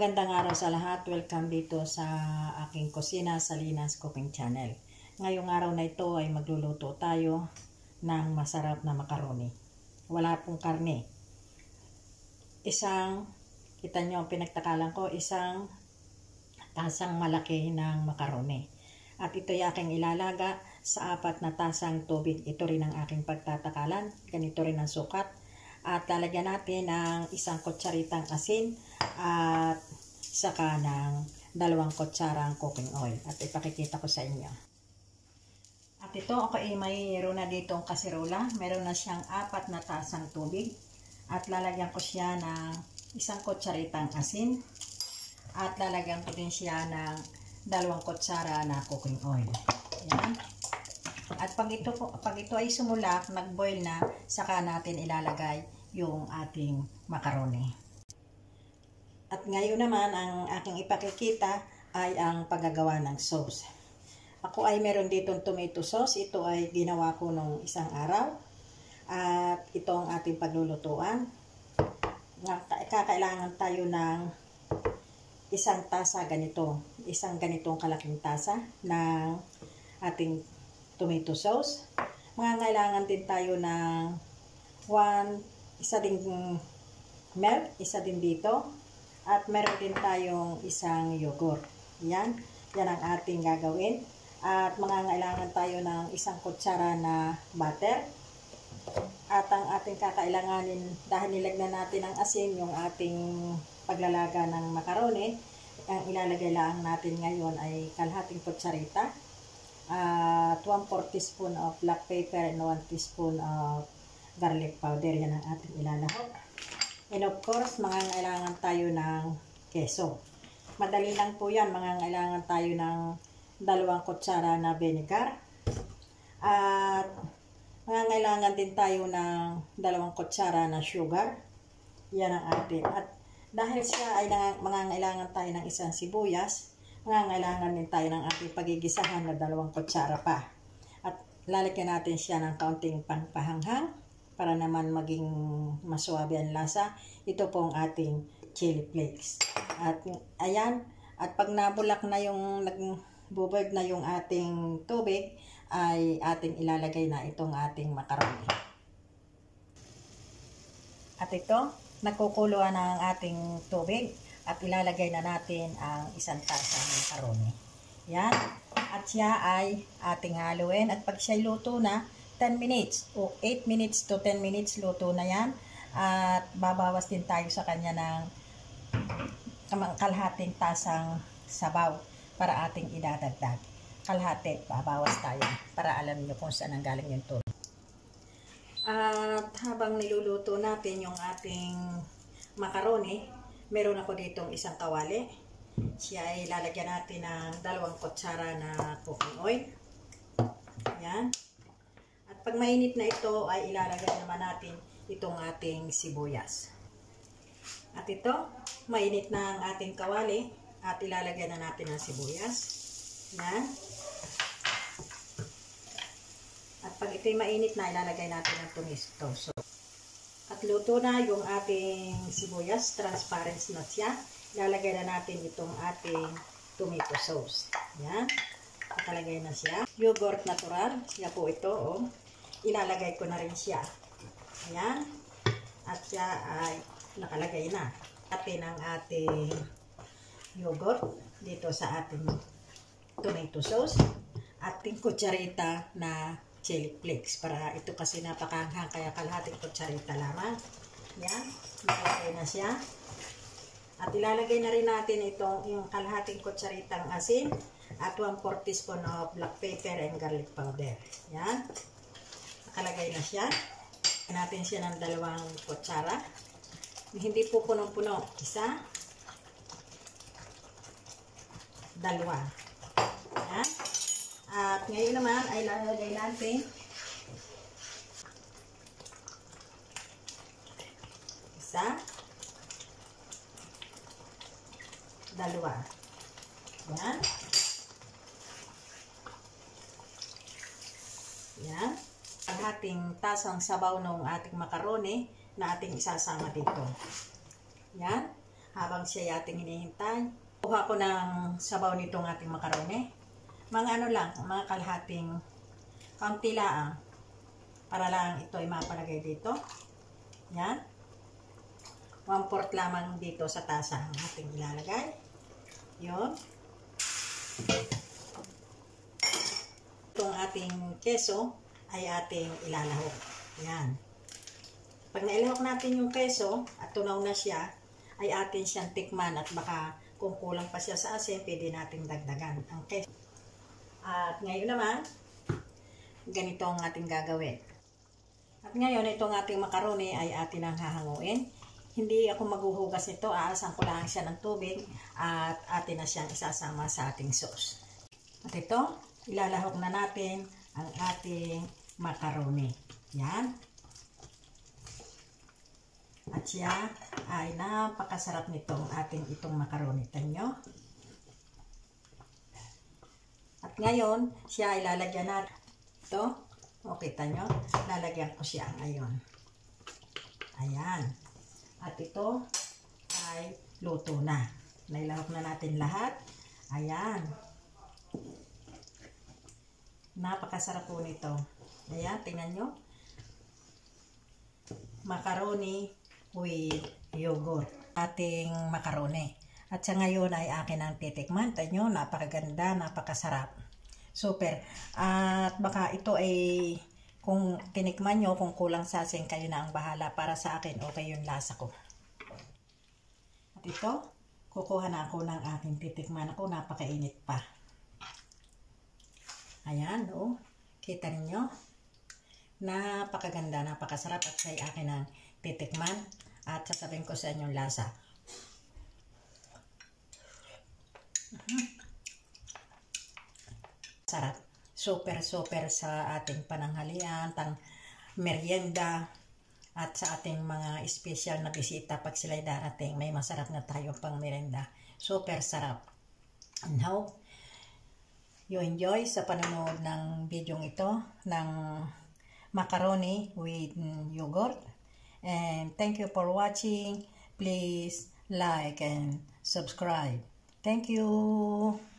Magandang araw sa lahat. Welcome dito sa aking kusina sa Linas Cooking Channel. Ngayong araw na ito ay magluluto tayo ng masarap na makaroni. Wala pong karne. Isang, kita nyo, pinagtakalan ko, isang tasang malaki ng makaroni. At ito ay aking ilalaga sa apat na tasang tubig. Ito rin ang aking pagtatakalan. Ganito rin ang sukat. At lalagyan natin ng isang kutsaritang asin at saka ng dalawang kutsarang cooking oil. At ipakikita ko sa inyo. At ito ako ay mayroon na ditong kasirola. Meron na siyang apat na tasang tubig. At lalagyan ko siya ng isang kutsaritang asin. At lalagyan ko din siya ng dalawang kutsara na cooking oil. Yan. At pag ito, pag ito ay sumulak, nag-boil na, saka natin ilalagay yung ating macaroni. At ngayon naman, ang aking ipakikita ay ang paggagawa ng sauce. Ako ay meron ditong tomato sauce. Ito ay ginawa ko nung isang araw. At ito ang ating paglulutuan. Kakailangan tayo ng isang tasa ganito. Isang ganitong kalaking tasa ng ating tomato sauce. Mga kailangan din tayo ng one, isa ding milk, isa din dito. At meron din tayong isang yogurt. Yan. Yan ang ating gagawin. At mga kailangan tayo ng isang kutsara na butter. At ang ating kakailanganin, dahil nilagnan natin ng asin yung ating paglalaga ng makaroni, ang ilalagay lang natin ngayon ay kalahating kutsarita uh, 1 4 teaspoon of black pepper and 1 teaspoon of garlic powder. Yan ang ating ilalahok. And of course, mga kailangan tayo ng keso. Madali lang po yan. Mga kailangan tayo ng dalawang kutsara na vinegar. At mga kailangan din tayo ng dalawang kutsara na sugar. Yan ang ating. At dahil siya ay mga kailangan tayo ng isang sibuyas, Nangangailangan din tayo ng ating pagigisahan na dalawang kutsara pa. At lalagyan natin siya ng kaunting pangpahanghang para naman maging maswabe ang lasa. Ito po ang ating chili flakes. At ayan, at pag nabulak na yung nagbubog na yung ating tubig, ay ating ilalagay na itong ating makaroni. At ito, nakukuluan na ang ating tubig at ilalagay na natin ang isang tasa ng karone. Yan. At siya ay ating haluin. At pag siya luto na, 10 minutes o 8 minutes to 10 minutes luto na yan. At babawas din tayo sa kanya ng kalahating tasang sabaw para ating idadagdag. Kalahati, babawas tayo para alam niyo kung saan ang galing yung tubig. At habang niluluto natin yung ating macaroni, meron ako ditong isang kawali. Siya ay lalagyan natin ng dalawang kutsara na cooking oil. Yan. At pag mainit na ito, ay ilalagay naman natin itong ating sibuyas. At ito, mainit na ang ating kawali at ilalagay na natin ang sibuyas. Yan. At pag ito'y mainit na, ilalagay natin ang tomato sauce. At luto na yung ating sibuyas, transparent na siya. Ilalagay na natin itong ating tomato sauce. Yan. Nakalagay na siya. Yogurt natural. Siya po ito. Oh. Ilalagay ko na rin siya. Ayan. At siya ay nakalagay na. Atin ang ating yogurt dito sa ating tomato sauce. Ating kutsarita na chili flakes para ito kasi napakanghang kaya kalahating kutsarita lamang. Yan, nilagay na siya. At ilalagay na rin natin itong yung kalahating kutsaritang asin at 1 4 teaspoon of black pepper and garlic powder. Yan. Nakalagay na siya. natin siya ng dalawang kutsara. Hindi po punong-puno. Isa. Dalawa. At ngayon naman ay lalagay natin isa, dalawa. Yan. Yan. Ang ating tasang sabaw ng ating makaroni na ating isasama dito. Yan. habang siya ating hinihintay. Kuha ko ng sabaw nitong ating makaroni. Mga ano lang, mga kalahating kaunti lang para lang ito ay mapalagay dito. Yan. One fourth lamang dito sa tasa ang ating ilalagay. Yun. Itong ating keso ay ating ilalahok. Yan. Pag nailahok natin yung keso at tunaw na siya, ay atin siyang tikman at baka kung kulang pa siya sa asin, pwede nating dagdagan ang keso. At ngayon naman, ganito ang ating gagawin. At ngayon, itong ating makaroni ay atin ang hahanguin. Hindi ako maghuhugas nito, aasan ko lang siya ng tubig at atin na siyang isasama sa ating sauce. At ito, ilalahok na natin ang ating macaroni. Yan. At siya ay napakasarap nitong ating itong macaroni. Tanyo. At ngayon, siya ay lalagyan natin. Ito, o nyo, lalagyan ko siya ngayon. Ayan. At ito ay luto na. Nailahok na natin lahat. Ayan. Napakasarap po nito. Ayan, tingnan nyo. Macaroni with yogurt. Ating macaroni. At sa ngayon ay akin ang titikman. Tingnan nyo, napakaganda, napakasarap. Super. At baka ito ay kung tinikman nyo, kung kulang sa asin, kayo na ang bahala. Para sa akin, okay yung lasa ko. At ito, kukuha na ako ng aking titikman ako. Napakainit pa. Ayan, oh. Kita ninyo? Napakaganda, napakasarap at sa akin ang titikman at sasabihin ko sa inyo lasa. Mhm. Sarap. Super, super sa ating pananghalian, tang merienda, at sa ating mga special na bisita pag sila'y darating, may masarap na tayo pang merienda. Super sarap. And hope you enjoy sa panonood ng video ito ng macaroni with yogurt. And thank you for watching. Please like and subscribe. Thank you.